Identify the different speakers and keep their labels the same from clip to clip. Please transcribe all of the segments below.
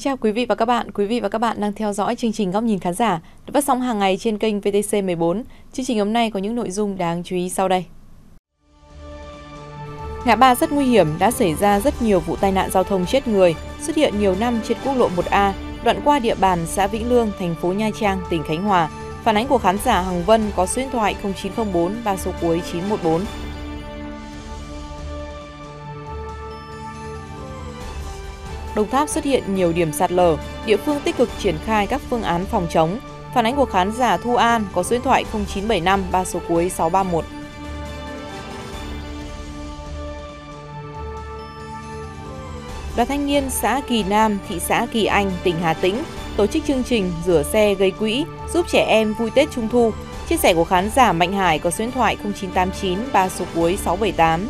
Speaker 1: Kính chào quý vị và các bạn. Quý vị và các bạn đang theo dõi chương trình Góc nhìn khán giả được phát sóng hàng ngày trên kênh VTC 14. Chương trình hôm nay có những nội dung đáng chú ý sau đây. Ngã ba rất nguy hiểm đã xảy ra rất nhiều vụ tai nạn giao thông chết người, xuất hiện nhiều năm trên quốc lộ 1A, đoạn qua địa bàn xã Vĩnh Lương, thành phố Nha Trang, tỉnh Khánh Hòa. Phản ánh của khán giả Hằng Vân có số điện thoại 0904 3 số cuối 914. Đồng Tháp xuất hiện nhiều điểm sạt lở, địa phương tích cực triển khai các phương án phòng chống. Phản ánh của khán giả Thu An có số điện thoại 0975 3 số cuối 631. Đoàn thanh niên xã Kỳ Nam, thị xã Kỳ Anh, tỉnh Hà Tĩnh tổ chức chương trình rửa xe gây quỹ giúp trẻ em vui Tết Trung thu. Chia sẻ của khán giả Mạnh Hải có số điện thoại 0989 3 số cuối 678.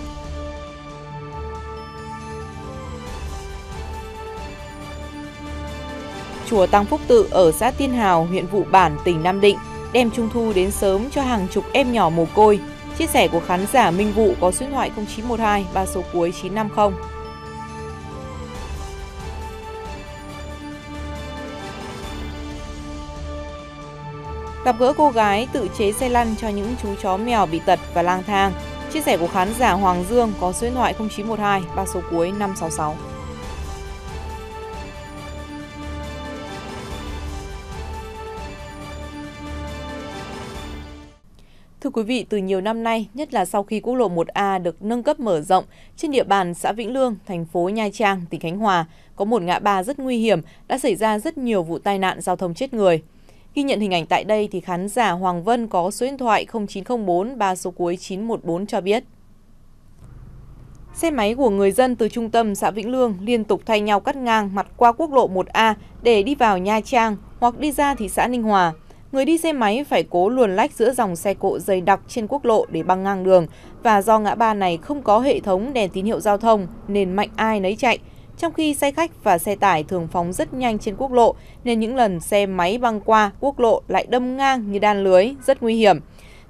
Speaker 1: Chùa Tăng Phúc Tự ở xã Tiên Hào, huyện Vụ Bản, tỉnh Nam Định đem Trung thu đến sớm cho hàng chục em nhỏ mồ côi. Chia sẻ của khán giả Minh Vụ có số điện thoại 0912 3 số cuối 950. Gặp gỡ cô gái tự chế xe lăn cho những chú chó mèo bị tật và lang thang. Chia sẻ của khán giả Hoàng Dương có số điện thoại 0912 3 số cuối 566. Thưa quý vị, từ nhiều năm nay, nhất là sau khi quốc lộ 1A được nâng cấp mở rộng trên địa bàn xã Vĩnh Lương, thành phố Nha Trang, tỉnh Khánh Hòa, có một ngã ba rất nguy hiểm đã xảy ra rất nhiều vụ tai nạn giao thông chết người. Ghi nhận hình ảnh tại đây thì khán giả Hoàng Vân có số điện thoại 0904 3 số cuối 914 cho biết. Xe máy của người dân từ trung tâm xã Vĩnh Lương liên tục thay nhau cắt ngang mặt qua quốc lộ 1A để đi vào Nha Trang hoặc đi ra thị xã Ninh Hòa. Người đi xe máy phải cố luồn lách giữa dòng xe cộ dày đặc trên quốc lộ để băng ngang đường và do ngã ba này không có hệ thống đèn tín hiệu giao thông nên mạnh ai nấy chạy. Trong khi xe khách và xe tải thường phóng rất nhanh trên quốc lộ nên những lần xe máy băng qua quốc lộ lại đâm ngang như đan lưới, rất nguy hiểm.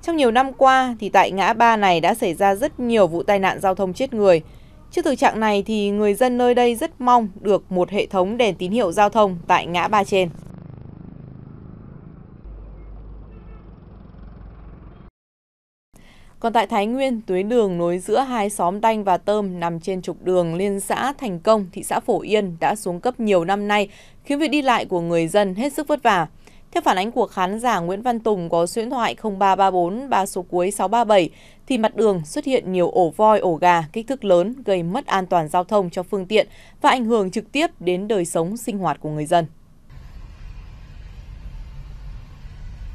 Speaker 1: Trong nhiều năm qua thì tại ngã ba này đã xảy ra rất nhiều vụ tai nạn giao thông chết người. Trước thực trạng này thì người dân nơi đây rất mong được một hệ thống đèn tín hiệu giao thông tại ngã ba trên. Còn tại Thái Nguyên, tuyến đường nối giữa hai xóm Đanh và Tơm nằm trên trục đường liên xã Thành Công, thị xã Phổ Yên đã xuống cấp nhiều năm nay, khiến việc đi lại của người dân hết sức vất vả. Theo phản ánh của khán giả Nguyễn Văn Tùng có số điện thoại 0334 3 số cuối 637 thì mặt đường xuất hiện nhiều ổ voi, ổ gà kích thước lớn gây mất an toàn giao thông cho phương tiện và ảnh hưởng trực tiếp đến đời sống sinh hoạt của người dân.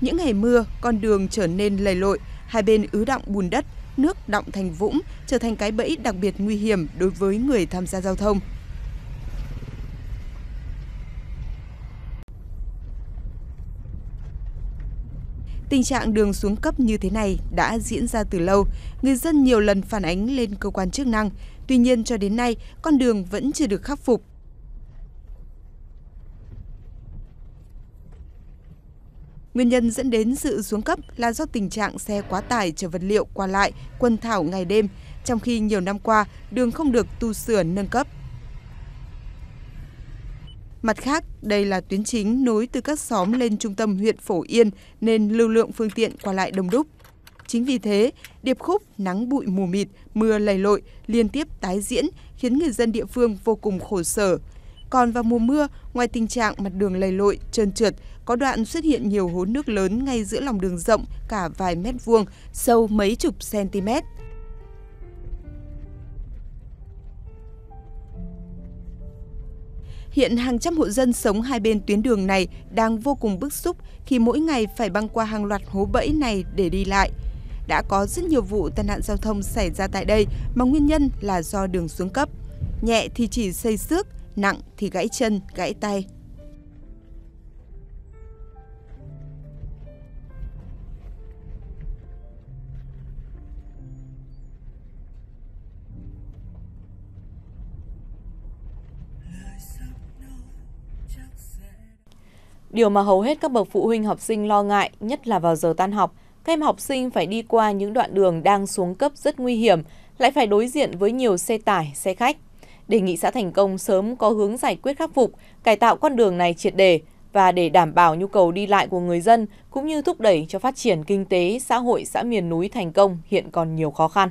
Speaker 2: Những ngày mưa, con đường trở nên lầy lội, hai bên ứ động bùn đất, nước động thành vũng, trở thành cái bẫy đặc biệt nguy hiểm đối với người tham gia giao thông. Tình trạng đường xuống cấp như thế này đã diễn ra từ lâu, người dân nhiều lần phản ánh lên cơ quan chức năng. Tuy nhiên cho đến nay, con đường vẫn chưa được khắc phục. Nguyên nhân dẫn đến sự xuống cấp là do tình trạng xe quá tải chở vật liệu qua lại, quân thảo ngày đêm, trong khi nhiều năm qua đường không được tu sửa nâng cấp. Mặt khác, đây là tuyến chính nối từ các xóm lên trung tâm huyện Phổ Yên nên lưu lượng phương tiện qua lại đông đúc. Chính vì thế, điệp khúc nắng bụi mù mịt, mưa lầy lội liên tiếp tái diễn khiến người dân địa phương vô cùng khổ sở. Còn vào mùa mưa, ngoài tình trạng mặt đường lầy lội, trơn trượt, có đoạn xuất hiện nhiều hố nước lớn ngay giữa lòng đường rộng cả vài mét vuông, sâu mấy chục cm. Hiện hàng trăm hộ dân sống hai bên tuyến đường này đang vô cùng bức xúc khi mỗi ngày phải băng qua hàng loạt hố bẫy này để đi lại. Đã có rất nhiều vụ tai nạn giao thông xảy ra tại đây mà nguyên nhân là do đường xuống cấp. Nhẹ thì chỉ xây xước, nặng thì gãy chân, gãy tay.
Speaker 1: Điều mà hầu hết các bậc phụ huynh học sinh lo ngại, nhất là vào giờ tan học, các em học sinh phải đi qua những đoạn đường đang xuống cấp rất nguy hiểm, lại phải đối diện với nhiều xe tải, xe khách đề nghị xã Thành Công sớm có hướng giải quyết khắc phục, cải tạo con đường này triệt đề và để đảm bảo nhu cầu đi lại của người dân cũng như thúc đẩy cho phát triển kinh tế xã hội xã miền núi Thành Công hiện còn nhiều khó khăn.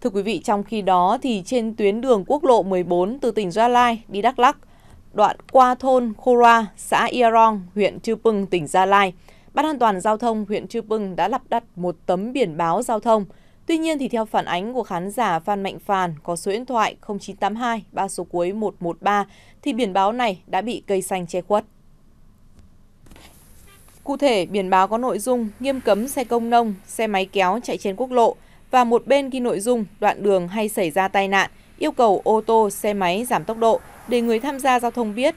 Speaker 1: Thưa quý vị, trong khi đó thì trên tuyến đường quốc lộ 14 từ tỉnh Gia Lai đi Đắk Lắk, đoạn qua thôn Khora, xã Iarong, huyện Chư Pưng, tỉnh Gia Lai, Ban an toàn giao thông huyện Chư Pưng đã lắp đặt một tấm biển báo giao thông. Tuy nhiên thì theo phản ánh của khán giả Phan Mạnh Phàn có số điện thoại 0982 ba số cuối 113 thì biển báo này đã bị cây xanh che khuất. Cụ thể, biển báo có nội dung nghiêm cấm xe công nông, xe máy kéo chạy trên quốc lộ và một bên ghi nội dung đoạn đường hay xảy ra tai nạn, yêu cầu ô tô, xe máy giảm tốc độ để người tham gia giao thông biết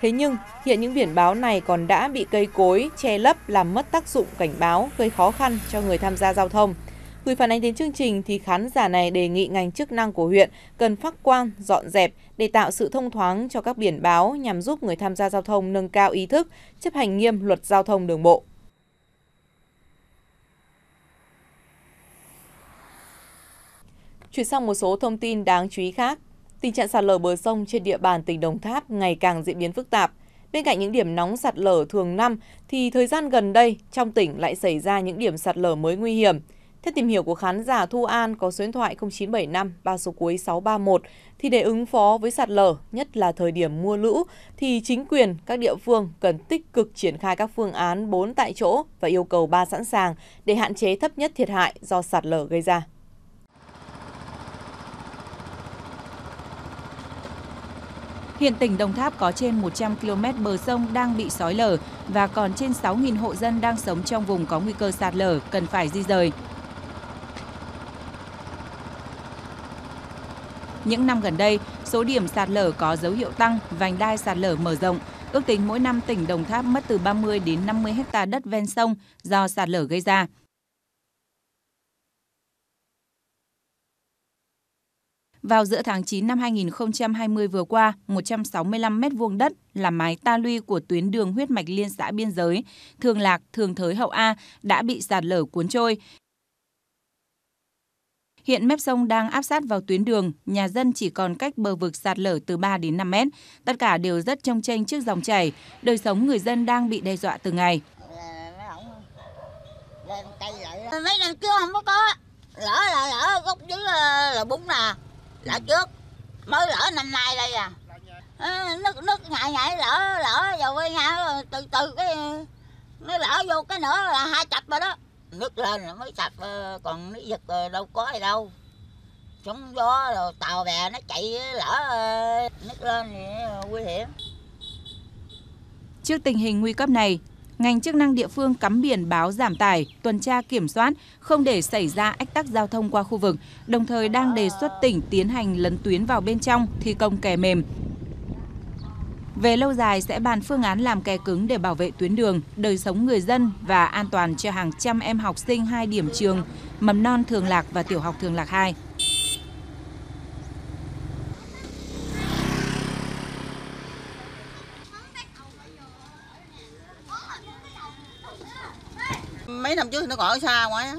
Speaker 1: Thế nhưng, hiện những biển báo này còn đã bị cây cối che lấp làm mất tác dụng cảnh báo, gây khó khăn cho người tham gia giao thông. Gửi phản ánh đến chương trình thì khán giả này đề nghị ngành chức năng của huyện cần phát quang, dọn dẹp để tạo sự thông thoáng cho các biển báo nhằm giúp người tham gia giao thông nâng cao ý thức, chấp hành nghiêm luật giao thông đường bộ. Chuyển sang một số thông tin đáng chú ý khác. Tình trạng sạt lở bờ sông trên địa bàn tỉnh Đồng Tháp ngày càng diễn biến phức tạp. Bên cạnh những điểm nóng sạt lở thường năm, thì thời gian gần đây trong tỉnh lại xảy ra những điểm sạt lở mới nguy hiểm. Theo tìm hiểu của khán giả Thu An có số điện thoại 0975 ba số cuối 631 thì để ứng phó với sạt lở, nhất là thời điểm mưa lũ thì chính quyền các địa phương cần tích cực triển khai các phương án 4 tại chỗ và yêu cầu 3 sẵn sàng để hạn chế thấp nhất thiệt hại do sạt lở gây ra.
Speaker 3: Hiện tỉnh Đồng Tháp có trên 100 km bờ sông đang bị sói lở và còn trên 6.000 hộ dân đang sống trong vùng có nguy cơ sạt lở cần phải di rời. Những năm gần đây, số điểm sạt lở có dấu hiệu tăng, vành đai sạt lở mở rộng. Ước tính mỗi năm tỉnh Đồng Tháp mất từ 30 đến 50 hecta đất ven sông do sạt lở gây ra. Vào giữa tháng 9 năm 2020 vừa qua, 165 mét vuông đất là mái ta luy của tuyến đường huyết mạch liên xã biên giới, Thường Lạc, Thường Thới Hậu A đã bị sạt lở cuốn trôi. Hiện mép sông đang áp sát vào tuyến đường, nhà dân chỉ còn cách bờ vực sạt lở từ 3 đến 5 mét. Tất cả đều rất trông tranh trước dòng chảy, đời sống người dân đang bị đe dọa từng ngày.
Speaker 4: Mấy năm trước không có lỡ là lỡ gốc dưới là bún nè. Lỡ trước. Mới lỡ năm nay đây à. Nước nước nhảy nhảy lỡ lỡ vào với nhau từ từ cái nó lỡ vô cái nữa là hai chập rồi đó nước lên là mới sạch ờ, còn nước giật ờ, đâu có gì đâu sóng gió rồi tàu bè nó chạy ờ, lỡ nước lên thì nguy hiểm
Speaker 3: Trước tình hình nguy cấp này, ngành chức năng địa phương cắm biển báo giảm tải, tuần tra kiểm soát, không để xảy ra ách tắc giao thông qua khu vực, đồng thời đang đề xuất tỉnh tiến hành lấn tuyến vào bên trong thi công kè mềm. Về lâu dài sẽ bàn phương án làm kè cứng để bảo vệ tuyến đường, đời sống người dân và an toàn cho hàng trăm em học sinh hai điểm trường, mầm non Thường Lạc và tiểu học Thường Lạc 2.
Speaker 4: mấy năm trước thì nó còn ở xa ngoài á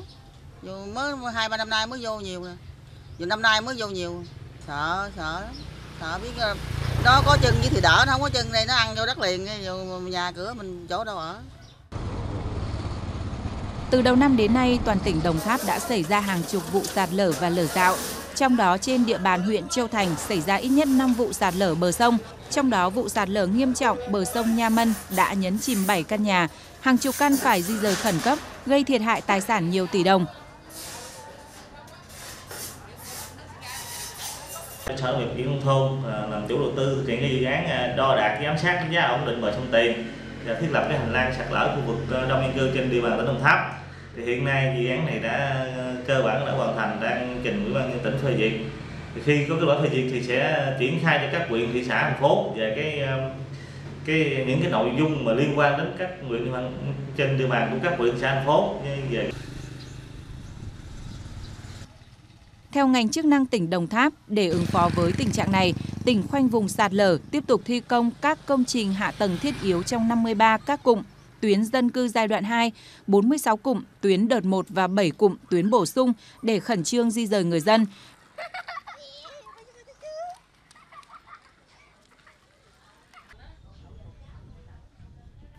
Speaker 4: dù mới hai ba năm nay mới vô nhiều nè dù năm nay mới vô nhiều sợ sợ lắm sợ biết nó có chân với thì đỡ nó không có chân này nó ăn vô đất liền vô nhà cửa mình chỗ đâu ở
Speaker 3: Từ đầu năm đến nay, toàn tỉnh Đồng Tháp đã xảy ra hàng chục vụ sạt lở và lở dạo. Trong đó, trên địa bàn huyện Châu Thành xảy ra ít nhất 5 vụ sạt lở bờ sông. Trong đó, vụ sạt lở nghiêm trọng bờ sông Nha Mân đã nhấn chìm 7 căn nhà, hàng chục căn phải di rời khẩn cấp, gây thiệt hại tài sản nhiều tỷ đồng.
Speaker 5: Sở Nông nghiệp Phát nông thôn à, làm chủ đầu tư, thực hiện cái dự án à, đo đạt giám sát giá ổn định bờ sông Tiền và thiết lập cái hành lang sạt lở khu vực à, đông dân cư trên địa bàn tỉnh Đồng Tháp. Thì hiện nay dự án này đã cơ bản đã hoàn thành, đang trình ủy ban nhân tỉnh phê duyệt. Thì khi có kết quả phê duyệt thì sẽ triển khai cho các huyện, thị xã, thành phố về cái cái, những cái nội dung mà liên quan đến các huyện trên địa bàn của các huyện xã, thành phố như về
Speaker 3: Theo ngành chức năng tỉnh Đồng Tháp, để ứng phó với tình trạng này, tỉnh khoanh vùng sạt lở tiếp tục thi công các công trình hạ tầng thiết yếu trong 53 các cụm tuyến dân cư giai đoạn 2, 46 cụm tuyến đợt 1 và 7 cụm tuyến bổ sung để khẩn trương di rời người dân.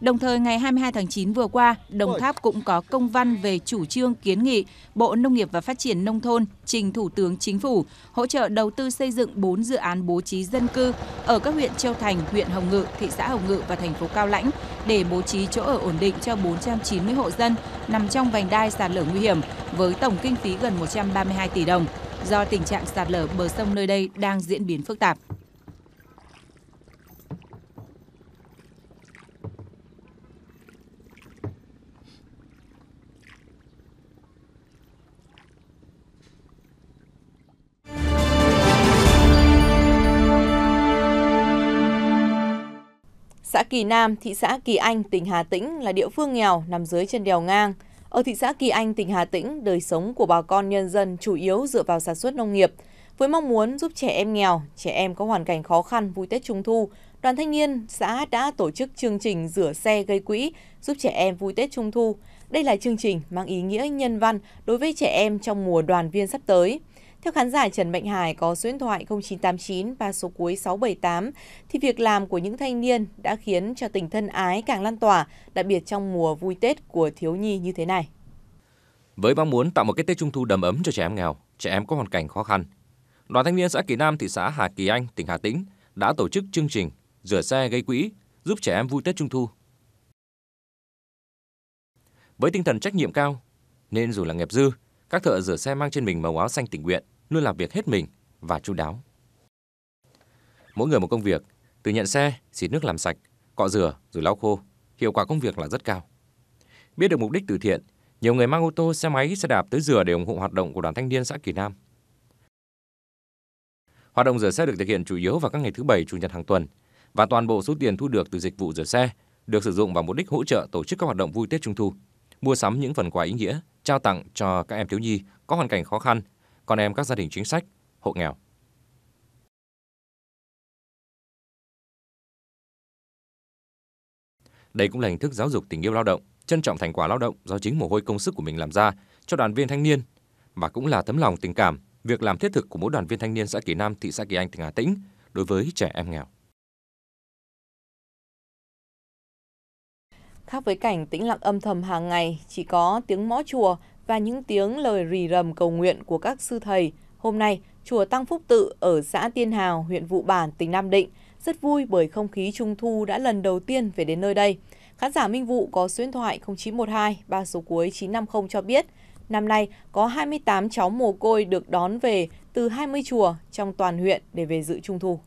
Speaker 3: Đồng thời, ngày 22 tháng 9 vừa qua, Đồng Tháp cũng có công văn về chủ trương kiến nghị Bộ Nông nghiệp và Phát triển Nông thôn trình Thủ tướng Chính phủ hỗ trợ đầu tư xây dựng 4 dự án bố trí dân cư ở các huyện Châu Thành, huyện Hồng Ngự, thị xã Hồng Ngự và thành phố Cao Lãnh để bố trí chỗ ở ổn định cho 490 hộ dân nằm trong vành đai sạt lở nguy hiểm với tổng kinh phí gần 132 tỷ đồng do tình trạng sạt lở bờ sông nơi đây đang diễn biến phức tạp.
Speaker 1: Xã Kỳ Nam, thị xã Kỳ Anh, tỉnh Hà Tĩnh là địa phương nghèo nằm dưới chân đèo ngang. Ở thị xã Kỳ Anh, tỉnh Hà Tĩnh, đời sống của bà con nhân dân chủ yếu dựa vào sản xuất nông nghiệp. Với mong muốn giúp trẻ em nghèo, trẻ em có hoàn cảnh khó khăn vui Tết Trung Thu, Đoàn Thanh niên xã đã tổ chức chương trình rửa xe gây quỹ giúp trẻ em vui Tết Trung Thu. Đây là chương trình mang ý nghĩa nhân văn đối với trẻ em trong mùa đoàn viên sắp tới. Theo khán giả Trần Mạnh Hải có số điện thoại 0989 và số cuối 678 thì việc làm của những thanh niên đã khiến cho tình thân ái càng lan tỏa, đặc biệt trong mùa vui Tết của thiếu nhi như thế này.
Speaker 6: Với mong muốn tạo một cái Tết Trung thu đầm ấm cho trẻ em nghèo, trẻ em có hoàn cảnh khó khăn, Đoàn thanh niên xã Kỳ Nam, thị xã Hà Kỳ Anh, tỉnh Hà Tĩnh đã tổ chức chương trình rửa xe gây quỹ giúp trẻ em vui Tết Trung thu. Với tinh thần trách nhiệm cao, nên dù là nghiệp dư, các thợ rửa xe mang trên mình màu áo xanh tình nguyện, luôn làm việc hết mình và chu đáo. Mỗi người một công việc, từ nhận xe, xịt nước làm sạch, cọ rửa rồi lau khô, hiệu quả công việc là rất cao. Biết được mục đích từ thiện, nhiều người mang ô tô, xe máy, xe đạp tới rửa để ủng hộ hoạt động của đoàn thanh niên xã Kỳ Nam. Hoạt động rửa xe được thực hiện chủ yếu vào các ngày thứ bảy, chủ nhật hàng tuần và toàn bộ số tiền thu được từ dịch vụ rửa xe được sử dụng vào mục đích hỗ trợ tổ chức các hoạt động vui Tết Trung thu, mua sắm những phần quà ý nghĩa, trao tặng cho các em thiếu nhi có hoàn cảnh khó khăn, con em các gia đình chính sách, hộ nghèo. Đây cũng là hình thức giáo dục tình yêu lao động, trân trọng thành quả lao động do chính mồ hôi công sức của mình làm ra cho đoàn viên thanh niên và cũng là tấm lòng tình cảm, việc làm thiết thực của mỗi đoàn viên thanh niên xã Kỳ Nam, thị xã Kỳ Anh, tỉnh Hà Tĩnh đối với trẻ em nghèo.
Speaker 1: Khác với cảnh tĩnh lặng âm thầm hàng ngày, chỉ có tiếng mõ chùa và những tiếng lời rì rầm cầu nguyện của các sư thầy. Hôm nay, chùa Tăng Phúc Tự ở xã Tiên Hào, huyện Vụ Bản, tỉnh Nam Định rất vui bởi không khí trung thu đã lần đầu tiên về đến nơi đây. Khán giả Minh Vụ có số điện thoại 0912 ba số cuối 950 cho biết, năm nay có 28 cháu mồ côi được đón về từ 20 chùa trong toàn huyện để về dự trung thu.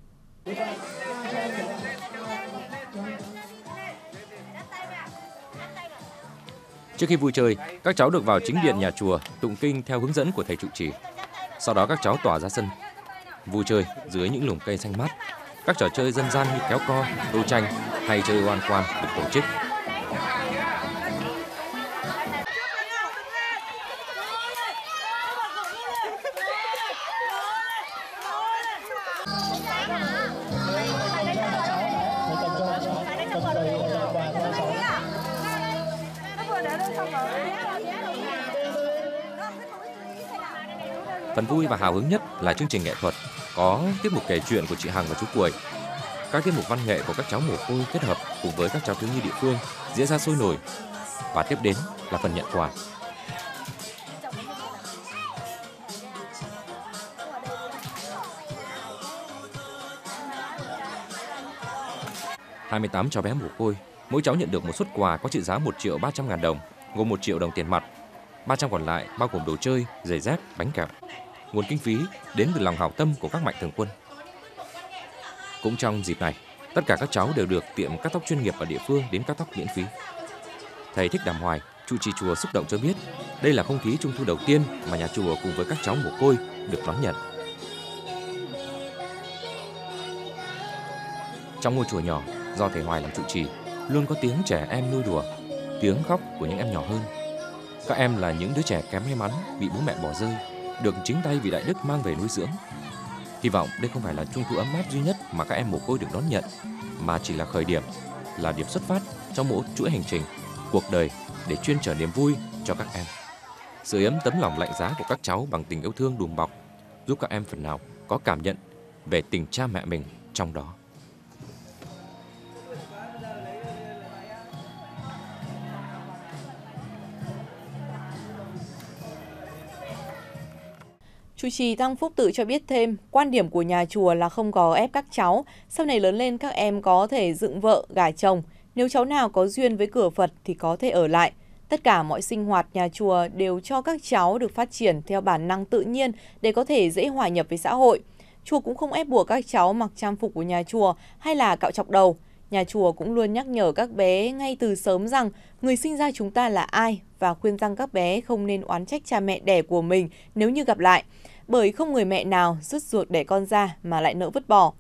Speaker 6: Trước khi vui chơi, các cháu được vào chính điện nhà chùa tụng kinh theo hướng dẫn của thầy trụ trì. Sau đó các cháu tỏa ra sân, vui chơi dưới những lùm cây xanh mát. Các trò chơi dân gian như kéo co, đấu tranh hay chơi oan quan được tổ chức. Hào hứng nhất là chương trình nghệ thuật có tiết mục kể chuyện của chị Hằng và chú Cuội. Các tiết mục văn nghệ của các cháu mồ côi kết hợp cùng với các cháu thiếu nhi địa phương diễn ra sôi nổi. Và tiếp đến là phần nhận quà. hai mươi tám cháu bé mồ côi, mỗi cháu nhận được một suất quà có trị giá một triệu 300 ngàn đồng, gồm một triệu đồng tiền mặt 300 còn lại bao gồm đồ chơi, giày dép, bánh kẹo. Nguồn kinh phí đến từ lòng hảo tâm của các mạnh thường quân. Cũng trong dịp này, tất cả các cháu đều được tiệm cắt tóc chuyên nghiệp ở địa phương đến cắt tóc miễn phí. Thầy Thích Đàm Hoài, trụ trì chùa xúc động cho biết, đây là không khí trung thu đầu tiên mà nhà chùa cùng với các cháu mồ côi được đón nhận. Trong ngôi chùa nhỏ do thầy Hoài làm trụ trì, luôn có tiếng trẻ em nuôi đùa, tiếng khóc của những em nhỏ hơn các em là những đứa trẻ kém may mắn bị bố mẹ bỏ rơi, được chính tay vị đại đức mang về nuôi dưỡng. Hy vọng đây không phải là trung thu ấm áp duy nhất mà các em mồ côi được đón nhận, mà chỉ là khởi điểm, là điểm xuất phát trong mỗi chuỗi hành trình, cuộc đời để chuyên trở niềm vui cho các em. Sự ấm tấm lòng lạnh giá của các cháu bằng tình yêu thương đùm bọc giúp các em phần nào có cảm nhận về tình cha mẹ mình trong đó.
Speaker 1: Chủ trì Tăng Phúc Tự cho biết thêm, quan điểm của nhà chùa là không có ép các cháu, sau này lớn lên các em có thể dựng vợ, gả chồng, nếu cháu nào có duyên với cửa Phật thì có thể ở lại. Tất cả mọi sinh hoạt nhà chùa đều cho các cháu được phát triển theo bản năng tự nhiên để có thể dễ hòa nhập với xã hội. Chùa cũng không ép buộc các cháu mặc trang phục của nhà chùa hay là cạo chọc đầu. Nhà chùa cũng luôn nhắc nhở các bé ngay từ sớm rằng người sinh ra chúng ta là ai và khuyên rằng các bé không nên oán trách cha mẹ đẻ của mình nếu như gặp lại bởi không người mẹ nào rứt ruột để con ra mà lại nỡ vứt bỏ.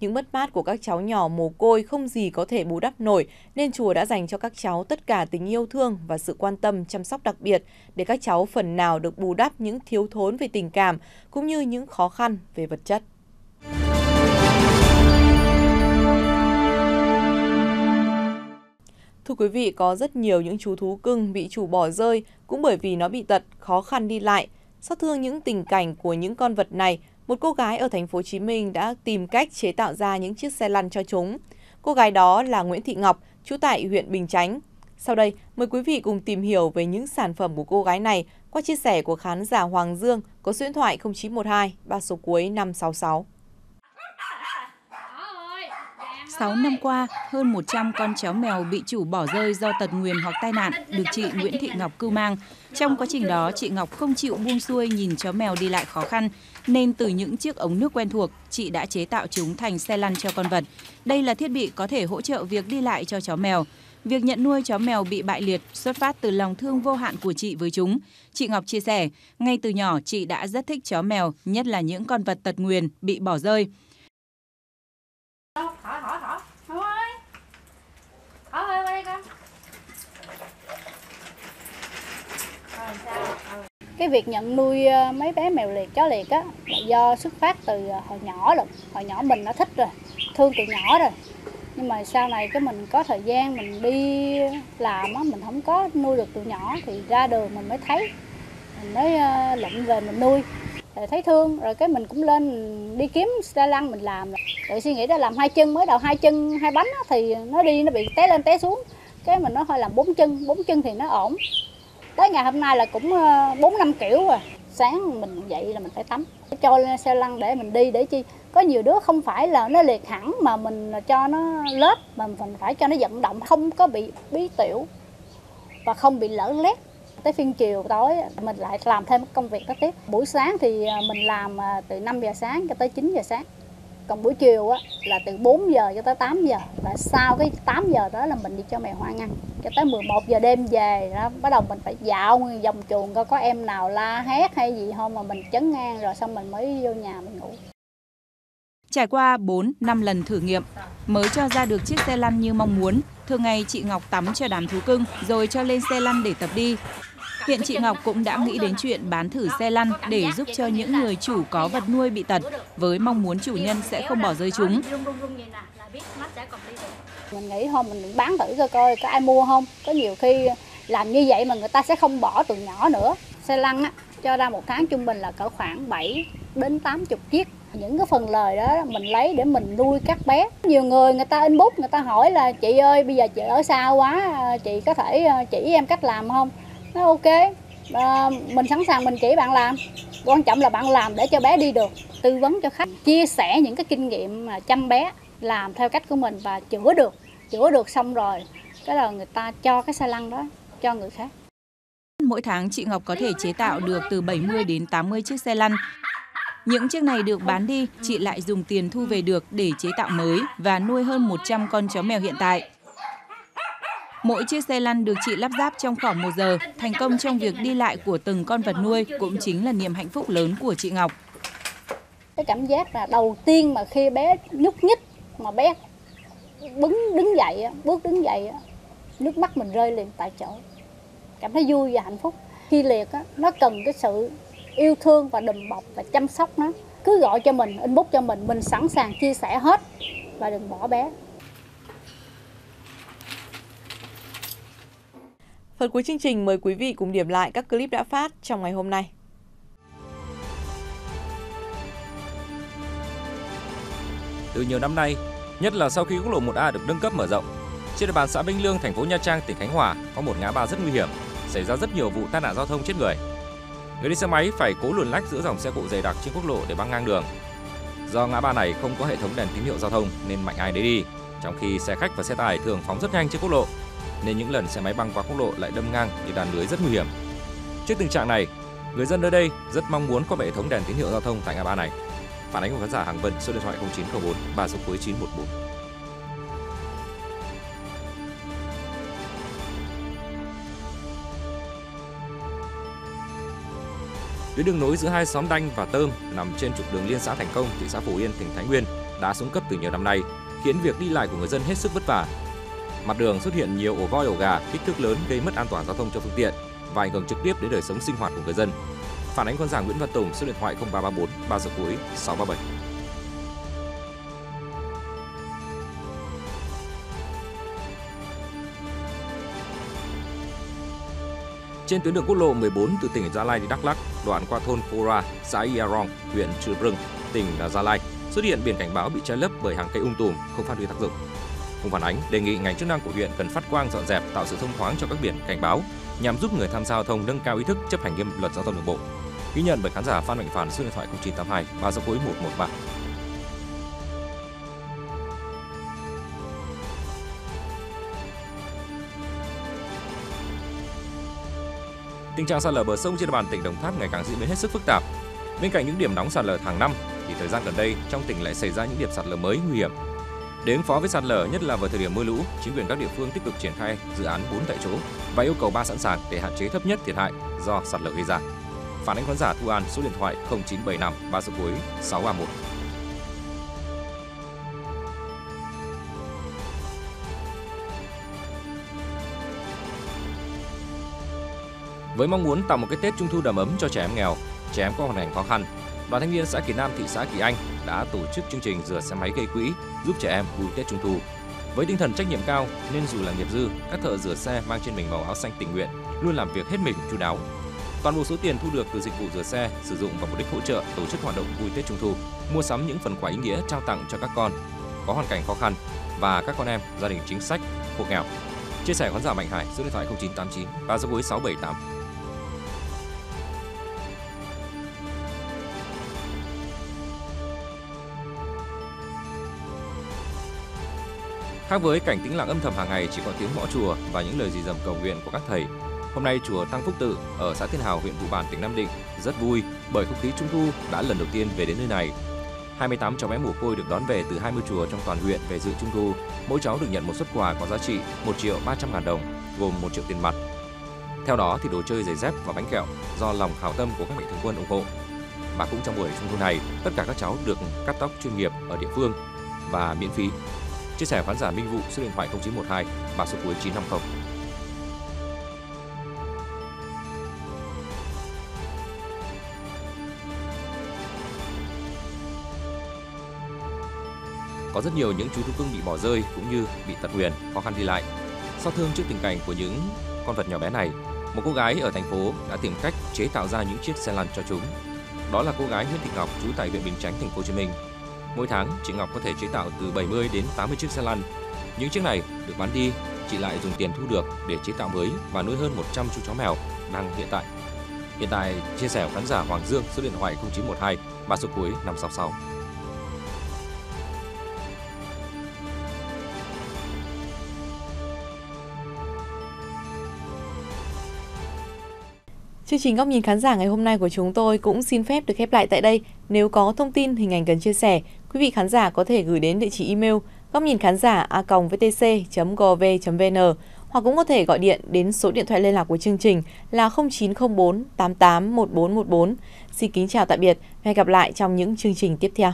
Speaker 1: Những mất mát của các cháu nhỏ mồ côi không gì có thể bù đắp nổi, nên chùa đã dành cho các cháu tất cả tình yêu thương và sự quan tâm chăm sóc đặc biệt để các cháu phần nào được bù đắp những thiếu thốn về tình cảm cũng như những khó khăn về vật chất. Thưa quý vị, có rất nhiều những chú thú cưng bị chủ bỏ rơi cũng bởi vì nó bị tật, khó khăn đi lại. Xót thương những tình cảnh của những con vật này, một cô gái ở thành phố Hồ Chí Minh đã tìm cách chế tạo ra những chiếc xe lăn cho chúng. Cô gái đó là Nguyễn Thị Ngọc, trú tại huyện Bình Chánh. Sau đây, mời quý vị cùng tìm hiểu về những sản phẩm của cô gái này qua chia sẻ của khán giả Hoàng Dương có số điện thoại 0912-3 số cuối 566.
Speaker 3: 6 năm qua, hơn 100 con chó mèo bị chủ bỏ rơi do tật nguyền hoặc tai nạn được chị Nguyễn Thị Ngọc cưu mang. Trong quá trình đó, chị Ngọc không chịu buông xuôi nhìn chó mèo đi lại khó khăn, nên từ những chiếc ống nước quen thuộc, chị đã chế tạo chúng thành xe lăn cho con vật. Đây là thiết bị có thể hỗ trợ việc đi lại cho chó mèo. Việc nhận nuôi chó mèo bị bại liệt xuất phát từ lòng thương vô hạn của chị với chúng. Chị Ngọc chia sẻ, ngay từ nhỏ chị đã rất thích chó mèo, nhất là những con vật tật nguyền bị bỏ rơi.
Speaker 7: Cái việc nhận nuôi ờ, mấy bé mèo liệt chó liệt á là do xuất phát từ ờ, hồi nhỏ rồi. Hồi nhỏ mình đã thích rồi thương từ nhỏ rồi. Nhưng mà sau này cái mình có thời gian mình đi làm á mình không có nuôi được từ nhỏ thì ra đường mình mới thấy. Mình mới ờ, lụm về mình nuôi. Rồi thấy thương rồi cái mình cũng lên đi kiếm xe lăn mình làm rồi. Suy nghĩ ra làm hai chân mới đầu hai chân hai bánh á, thì nó đi nó bị té lên té xuống. Cái mình nó hơi làm bốn chân bốn chân thì nó ổn tới ngày hôm nay là cũng ờ, bốn năm kiểu rồi. Sáng mình dậy là mình phải tắm. Cho lên xe lăn để mình đi để chi. Có nhiều đứa không phải là nó liệt hẳn mà mình cho nó lớp mà mình phải cho nó vận động. Không có bị bí tiểu và không bị lỡ lét. Tới phiên chiều tối, mình lại làm thêm công việc đó tiếp. Buổi sáng thì ờ, mình làm ờ, từ 5 giờ sáng cho tới 9 giờ sáng còn buổi chiều á, là từ 4 giờ cho tới 8 giờ và sau cái 8 giờ đó là mình đi cho mèo hoang ăn cho tới 11 giờ đêm về đó, bắt đầu mình phải dạo vòng chuồng coi có em nào la hét hay gì không mà mình chấn ngang rồi xong mình mới vô nhà mình ngủ
Speaker 3: Trải qua 4 năm lần thử nghiệm, mới cho ra được chiếc xe lăn như mong muốn. Thường ngày chị Ngọc tắm cho đám thú cưng, rồi cho lên xe lăn để tập đi. Hiện chị Ngọc cũng đã nghĩ đến chuyện bán thử xe lăn để giúp cho những người chủ có vật nuôi bị tật với mong muốn chủ nhân sẽ không bỏ rơi chúng.
Speaker 7: Mình nghĩ thôi mình bán thử coi coi có ai mua không. Có nhiều khi làm như vậy mà người ta sẽ không bỏ từ nhỏ nữa. Xe lăn á, cho ra một tháng trung bình là cỡ khoảng 7 đến 80 chiếc những cái phần lời đó mình lấy để mình nuôi các bé nhiều người người ta inbox người ta hỏi là chị ơi bây giờ chị ở xa quá chị có thể ờ, chỉ em cách làm không nói ok à, mình sẵn sàng mình chỉ bạn làm quan trọng là bạn làm để cho bé đi được tư vấn cho khách chia sẻ những cái kinh nghiệm mà chăm bé làm theo cách của mình và chữa được chữa được xong rồi cái là người ta cho cái xe lăn đó cho người khác
Speaker 3: Mỗi tháng chị Ngọc có thể chế tạo được từ 70 đến 80 chiếc xe lăn. Những chiếc này được bán đi, chị lại dùng tiền thu về được để chế tạo mới và nuôi hơn 100 con chó mèo hiện tại. Mỗi chiếc xe lăn được chị lắp ráp trong khoảng một giờ, thành công trong việc đi lại của từng con vật nuôi cũng chính là niềm hạnh phúc lớn của chị Ngọc.
Speaker 7: Cái cảm giác là đầu tiên mà khi bé nhúc nhích mà bé bứng đứng dậy, bước đứng dậy, nước mắt mình rơi liền tại chỗ. Cảm thấy vui và hạnh phúc. Khi liệt nó cần cái sự yêu thương và đùm bọc và chăm sóc nó. Cứ gọi cho mình, inbox cho mình, mình sẵn sàng chia sẻ hết và đừng bỏ bé.
Speaker 1: Phần cuối chương trình mời quý vị cùng điểm lại các clip đã phát trong ngày hôm nay.
Speaker 6: Từ nhiều năm nay, nhất là sau khi quốc lộ 1A được nâng cấp mở rộng, trên địa bàn xã Vinh Lương, thành phố Nha Trang, tỉnh Khánh Hòa có một ngã ba rất nguy hiểm, xảy ra rất nhiều vụ tai nạn giao thông chết người. Người đi xe máy phải cố luồn lách giữa dòng xe cộ dày đặc trên quốc lộ để băng ngang đường. Do ngã ba này không có hệ thống đèn tín hiệu giao thông nên mạnh ai đấy đi, trong khi xe khách và xe tải thường phóng rất nhanh trên quốc lộ, nên những lần xe máy băng qua quốc lộ lại đâm ngang như đàn lưới rất nguy hiểm. Trước tình trạng này, người dân nơi đây rất mong muốn có hệ thống đèn tín hiệu giao thông tại ngã ba này. Phản ánh của khán giả Hàng Vân số điện thoại 0904 3 số cuối 914. Tuyến đường nối giữa hai xóm Đanh và Tơm nằm trên trục đường liên xã Thành Công, thị xã Phổ Yên, tỉnh Thái Nguyên đã xuống cấp từ nhiều năm nay, khiến việc đi lại của người dân hết sức vất vả. Mặt đường xuất hiện nhiều ổ voi ổ gà kích thước lớn gây mất an toàn giao thông cho phương tiện và ảnh hưởng trực tiếp đến đời sống sinh hoạt của người dân. Phản ánh con giả Nguyễn Văn Tùng số điện thoại 0334 3 giờ cuối 637. Trên tuyến đường quốc lộ 14 từ tỉnh Gia Lai đi Đắk Lắk, đoạn qua thôn Pura, xã Iarong, huyện trư brưng tỉnh Gia Lai, xuất hiện biển cảnh báo bị che lấp bởi hàng cây um tùm không phát huy tác dụng. Cùng phản ánh, đề nghị ngành chức năng của huyện cần phát quang dọn dẹp, tạo sự thông thoáng cho các biển cảnh báo, nhằm giúp người tham gia giao thông nâng cao ý thức chấp hành nghiêm luật giao thông đường bộ. Ghi nhận bởi khán giả Phan Mạnh Phản, số điện thoại 0982 và số cuối 113. Tình trạng sạt lở bờ sông trên địa bàn tỉnh Đồng Tháp ngày càng diễn biến hết sức phức tạp. Bên cạnh những điểm nóng sạt lở hàng năm, thì thời gian gần đây trong tỉnh lại xảy ra những điểm sạt lở mới nguy hiểm. Để ứng phó với sạt lở, nhất là vào thời điểm mưa lũ, chính quyền các địa phương tích cực triển khai dự án 4 tại chỗ và yêu cầu ba sẵn sàng để hạn chế thấp nhất thiệt hại do sạt lở gây ra. Phản ánh khán giả Thu An số điện thoại 0975 3 số cuối 631. Với mong muốn tạo một cái Tết Trung thu đầm ấm cho trẻ em nghèo, trẻ em có hoàn cảnh khó khăn, Đoàn thanh niên xã Kỳ Nam, thị xã Kỳ Anh đã tổ chức chương trình rửa xe máy gây quỹ giúp trẻ em vui Tết Trung thu. Với tinh thần trách nhiệm cao nên dù là nghiệp dư, các thợ rửa xe mang trên mình màu áo xanh tình nguyện luôn làm việc hết mình chu đáo. Toàn bộ số tiền thu được từ dịch vụ rửa xe sử dụng vào mục đích hỗ trợ tổ chức hoạt động vui Tết Trung thu, mua sắm những phần quà ý nghĩa trao tặng cho các con có hoàn cảnh khó khăn và các con em gia đình chính sách, hộ nghèo. Chia sẻ khán giả Mạnh Hải số điện thoại 0989 và số cuối 678 Khác với cảnh tĩnh lặng âm thầm hàng ngày chỉ có tiếng mõ chùa và những lời dì dầm cầu nguyện của các thầy, hôm nay chùa Tăng Phúc Tự ở xã Thiên Hào, huyện Vụ Bản, tỉnh Nam Định rất vui bởi không khí trung thu đã lần đầu tiên về đến nơi này. 28 cháu bé mồ côi được đón về từ 20 chùa trong toàn huyện về dự trung thu. Mỗi cháu được nhận một suất quà có giá trị 1 triệu 300 ngàn đồng, gồm 1 triệu tiền mặt. Theo đó thì đồ chơi giày dép và bánh kẹo do lòng hảo tâm của các mạnh thường quân ủng hộ. Và cũng trong buổi trung thu này, tất cả các cháu được cắt tóc chuyên nghiệp ở địa phương và miễn phí. Chia sẻ khán giả Minh Vụ số điện thoại 0912 và số cuối 950. Có rất nhiều những chú thú cưng bị bỏ rơi cũng như bị tật nguyền, khó khăn đi lại. Sau thương trước tình cảnh của những con vật nhỏ bé này, một cô gái ở thành phố đã tìm cách chế tạo ra những chiếc xe lăn cho chúng. Đó là cô gái Nguyễn Thị Ngọc trú tại huyện Bình Chánh, thành phố Hồ Chí Minh. Mỗi tháng, chị Ngọc có thể chế tạo từ 70 đến 80 chiếc xe lăn. Những chiếc này được bán đi, chị lại dùng tiền thu được để chế tạo mới và nuôi hơn 100 chú chó mèo đang hiện tại. Hiện tại, chia sẻ của khán giả Hoàng Dương số điện thoại 0912 ba số cuối 566.
Speaker 1: Chương trình góc nhìn khán giả ngày hôm nay của chúng tôi cũng xin phép được khép lại tại đây. Nếu có thông tin, hình ảnh cần chia sẻ, quý vị khán giả có thể gửi đến địa chỉ email góc nhìn khán giả a vtc.gov.vn hoặc cũng có thể gọi điện đến số điện thoại liên lạc của chương trình là 0904 88 1414. Xin kính chào tạm biệt và hẹn gặp lại trong những chương trình tiếp theo.